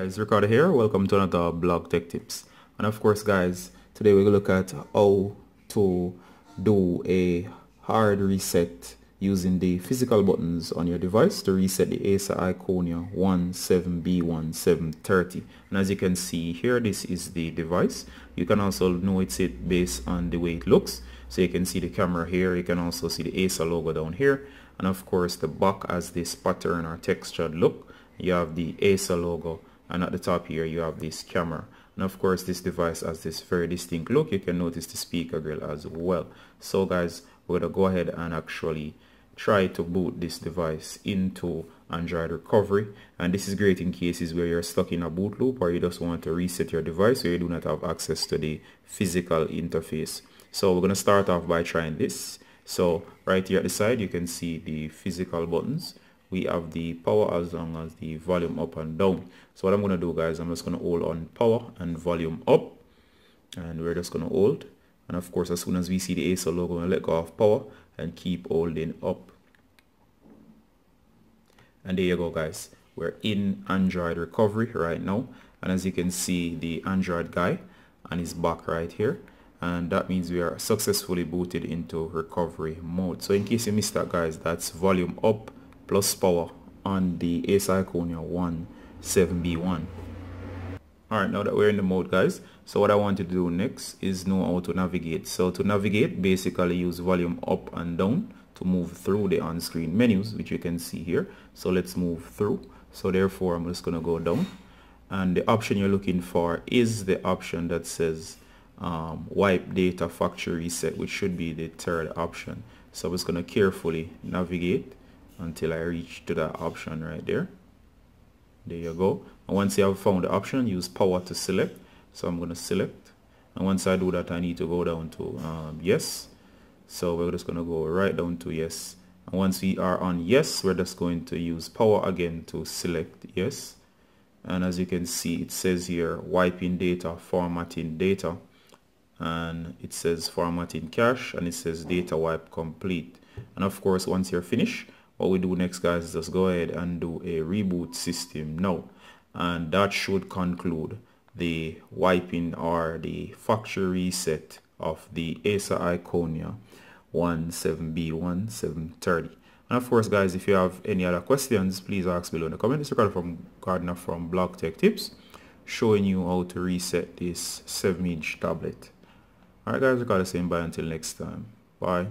guys, Ricardo here. Welcome to another blog tech tips. And of course guys, today we're going to look at how to do a hard reset using the physical buttons on your device to reset the Acer Iconia 17B1730. And as you can see here, this is the device. You can also notice it based on the way it looks. So you can see the camera here. You can also see the Acer logo down here. And of course the back has this pattern or textured look you have the Acer logo and at the top here you have this camera. And of course this device has this very distinct look. You can notice the speaker grill as well. So guys we're gonna go ahead and actually try to boot this device into Android recovery. And this is great in cases where you're stuck in a boot loop or you just want to reset your device or you do not have access to the physical interface. So we're going to start off by trying this. So right here at the side you can see the physical buttons we have the power as long as the volume up and down. So what i'm going to do guys i'm just going to hold on power and volume up and we're just going to hold. And of course as soon as we see the Acer logo we're let go of power and keep holding up. And there you go guys. We're in android recovery right now. And as you can see the android guy and his back right here. And that means we are successfully booted into recovery mode. So in case you missed that guys that's volume up plus power on the Acer Iconia 1 7B1. Alright, now that we're in the mode guys, so what I want to do next is know how to navigate. So to navigate, basically use volume up and down to move through the on-screen menus, which you can see here. So let's move through. So therefore, I'm just going to go down. And the option you're looking for is the option that says um, wipe data factory reset, which should be the third option. So I'm just going to carefully navigate until I reach to that option right there. There you go. And once you have found the option use power to select. So I'm going to select. And once I do that I need to go down to um, yes. So we're just going to go right down to yes. And once we are on yes we're just going to use power again to select yes. And as you can see it says here wiping data formatting data. And it says formatting cache and it says data wipe complete. And of course once you're finished what we do next guys is just go ahead and do a reboot system now. And that should conclude the wiping or the factory reset of the Acer Iconia 17B1730 and of course guys if you have any other questions please ask below in the comments it's from Gardener from Blog Tech Tips showing you how to reset this 7 inch tablet alright guys Ricardo saying bye. Until next time. Bye